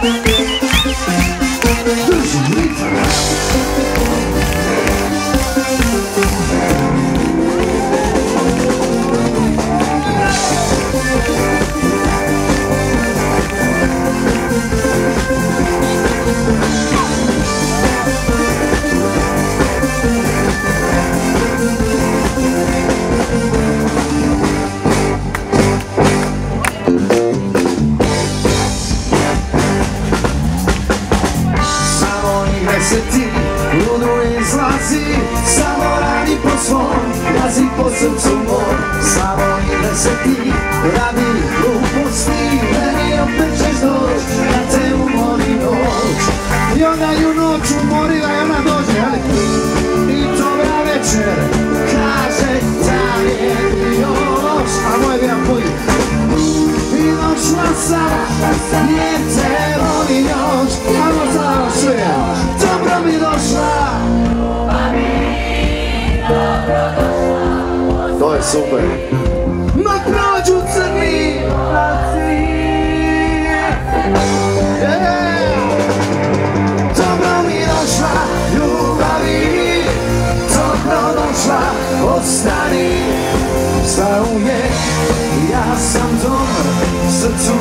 Samo izlazi Samo radi po svom, gazi po srcu moj Samo igre se ti, radi gluposti Meni opet ćeš doć, ja te umori noć. I onda ju noć umorila i ona dođe, ali I dobra večer, kaže da je još A moj vjeran poji i došla sam, jer te još Ajmo zajedno sve, dobro mi super. Ma prođu crni. Vlaci. Dobro mi došla ljubavi. Dobro došla, ostani. Zauvijek ja sam dom srcu